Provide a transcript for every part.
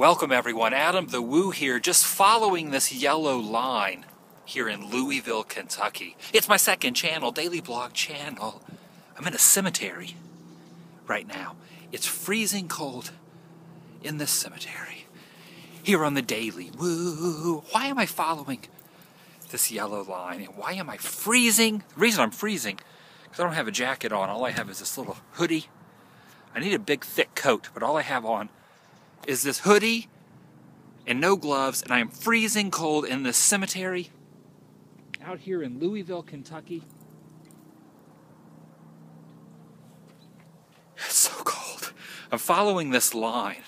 Welcome everyone, Adam the Woo here, just following this yellow line here in Louisville, Kentucky. It's my second channel, daily blog channel. I'm in a cemetery right now. It's freezing cold in this cemetery. Here on the daily, woo. Why am I following this yellow line? And why am I freezing? The reason I'm freezing, because I don't have a jacket on. All I have is this little hoodie. I need a big thick coat, but all I have on is this hoodie and no gloves, and I am freezing cold in this cemetery out here in Louisville, Kentucky. It's so cold. I'm following this line.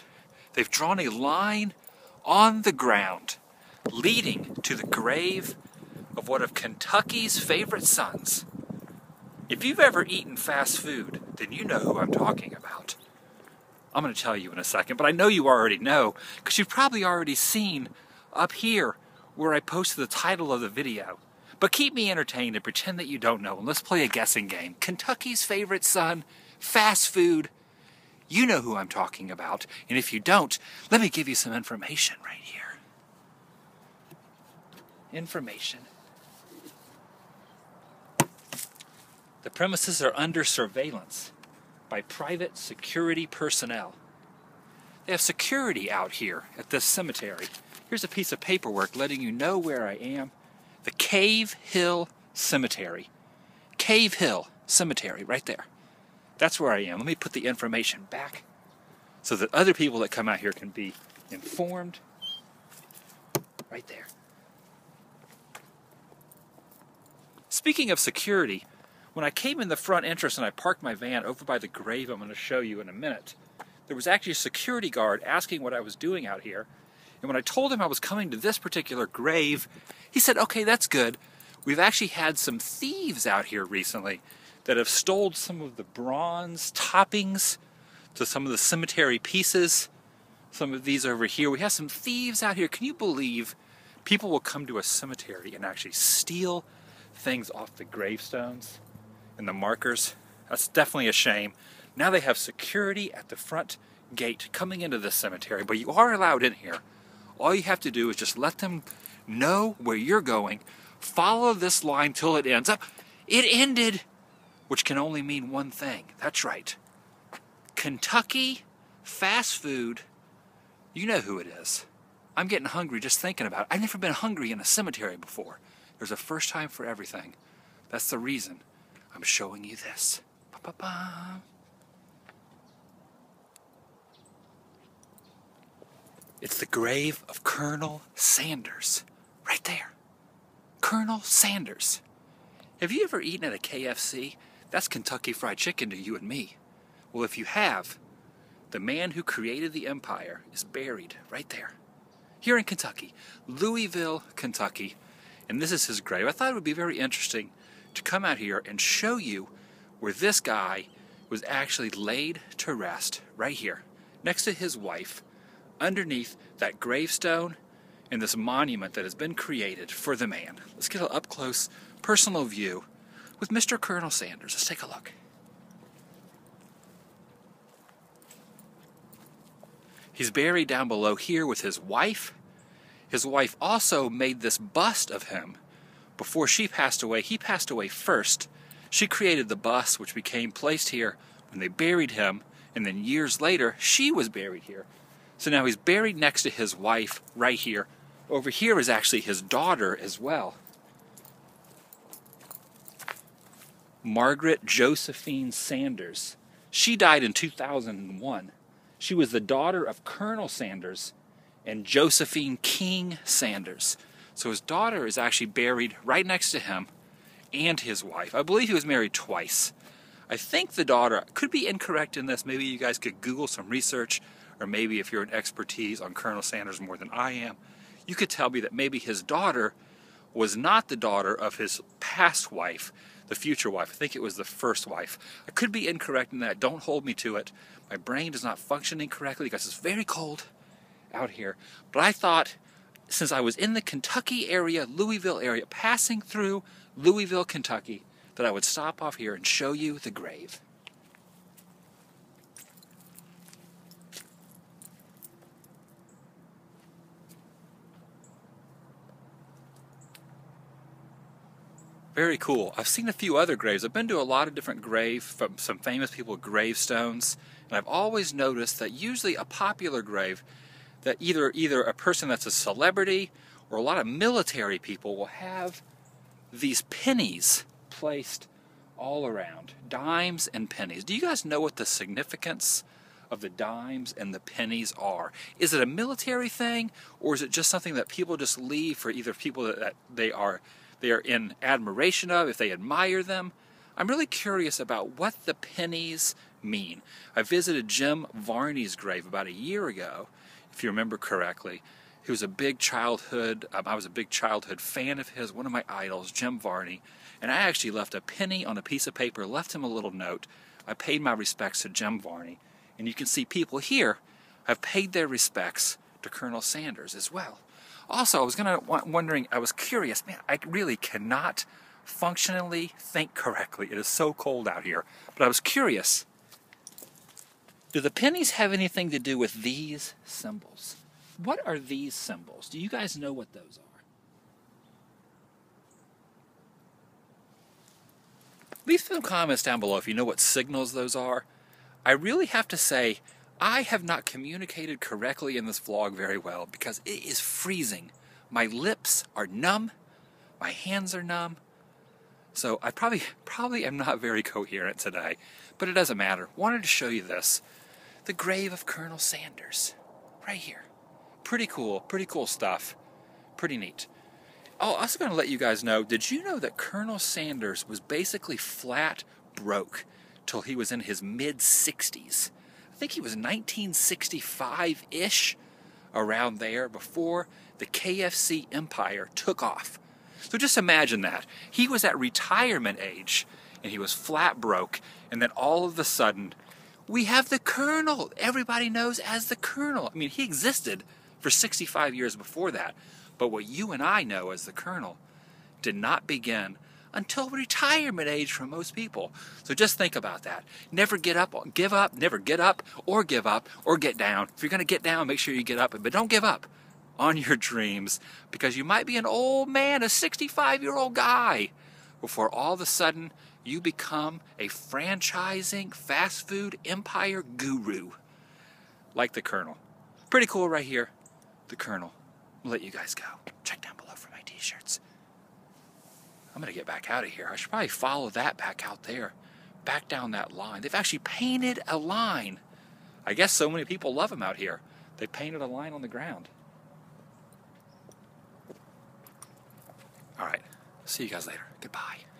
They've drawn a line on the ground leading to the grave of one of Kentucky's favorite sons. If you've ever eaten fast food, then you know who I'm talking about. I'm going to tell you in a second, but I know you already know because you've probably already seen up here where I posted the title of the video. But keep me entertained and pretend that you don't know, and let's play a guessing game. Kentucky's favorite son, fast food. You know who I'm talking about, and if you don't, let me give you some information right here. Information. The premises are under surveillance by private security personnel. They have security out here at this cemetery. Here's a piece of paperwork letting you know where I am. The Cave Hill Cemetery. Cave Hill Cemetery, right there. That's where I am. Let me put the information back so that other people that come out here can be informed. Right there. Speaking of security, when I came in the front entrance and I parked my van over by the grave I'm going to show you in a minute, there was actually a security guard asking what I was doing out here. And when I told him I was coming to this particular grave, he said, okay, that's good. We've actually had some thieves out here recently that have stole some of the bronze toppings to some of the cemetery pieces. Some of these over here. We have some thieves out here. Can you believe people will come to a cemetery and actually steal things off the gravestones? And the markers. That's definitely a shame. Now they have security at the front gate coming into the cemetery, but you are allowed in here. All you have to do is just let them know where you're going. Follow this line till it ends up. It ended, which can only mean one thing. That's right. Kentucky fast food. You know who it is. I'm getting hungry just thinking about it. I've never been hungry in a cemetery before. There's a first time for everything. That's the reason I'm showing you this. Ba-ba-ba. It's the grave of Colonel Sanders. Right there. Colonel Sanders. Have you ever eaten at a KFC? That's Kentucky Fried Chicken to you and me. Well, if you have, the man who created the empire is buried right there. Here in Kentucky, Louisville, Kentucky. And this is his grave. I thought it would be very interesting to come out here and show you where this guy was actually laid to rest right here next to his wife underneath that gravestone and this monument that has been created for the man. Let's get an up close personal view with Mr. Colonel Sanders. Let's take a look. He's buried down below here with his wife. His wife also made this bust of him before she passed away, he passed away first. She created the bus, which became placed here when they buried him, and then years later, she was buried here. So now he's buried next to his wife right here. Over here is actually his daughter as well. Margaret Josephine Sanders. She died in 2001. She was the daughter of Colonel Sanders and Josephine King Sanders. So his daughter is actually buried right next to him and his wife. I believe he was married twice. I think the daughter could be incorrect in this. Maybe you guys could Google some research, or maybe if you're an expertise on Colonel Sanders more than I am, you could tell me that maybe his daughter was not the daughter of his past wife, the future wife. I think it was the first wife. I could be incorrect in that. Don't hold me to it. My brain is not functioning correctly because it's very cold out here. But I thought since I was in the Kentucky area, Louisville area, passing through Louisville, Kentucky, that I would stop off here and show you the grave. Very cool. I've seen a few other graves. I've been to a lot of different graves from some famous people gravestones, and I've always noticed that usually a popular grave that either either a person that's a celebrity or a lot of military people will have these pennies placed all around, dimes and pennies. Do you guys know what the significance of the dimes and the pennies are? Is it a military thing or is it just something that people just leave for either people that they are they are in admiration of, if they admire them? I'm really curious about what the pennies mean. I visited Jim Varney's grave about a year ago, if you remember correctly. He was a big childhood, um, I was a big childhood fan of his, one of my idols, Jim Varney. And I actually left a penny on a piece of paper, left him a little note. I paid my respects to Jim Varney. And you can see people here have paid their respects to Colonel Sanders as well. Also, I was gonna wondering, I was curious, man, I really cannot functionally think correctly. It is so cold out here. But I was curious, do the pennies have anything to do with these symbols? What are these symbols? Do you guys know what those are? Leave some comments down below if you know what signals those are. I really have to say, I have not communicated correctly in this vlog very well because it is freezing. My lips are numb, my hands are numb, so I probably probably am not very coherent today, but it doesn't matter. Wanted to show you this. The grave of Colonel Sanders. Right here. Pretty cool, pretty cool stuff. Pretty neat. Oh, also going to let you guys know, did you know that Colonel Sanders was basically flat broke till he was in his mid 60s? I think he was 1965-ish around there before the KFC empire took off. So just imagine that. He was at retirement age and he was flat broke and then all of a sudden we have the colonel. Everybody knows as the colonel. I mean, he existed for 65 years before that. But what you and I know as the colonel did not begin until retirement age for most people. So just think about that. Never get up, give up, never get up or give up or get down. If you're going to get down, make sure you get up, but don't give up on your dreams because you might be an old man, a 65 year old guy, before all of a sudden you become a franchising fast food empire guru like the Colonel. Pretty cool right here. The Colonel. I'll let you guys go. Check down below for my t shirts. I'm going to get back out of here. I should probably follow that back out there, back down that line. They've actually painted a line. I guess so many people love them out here. They painted a line on the ground. All right. See you guys later. Goodbye.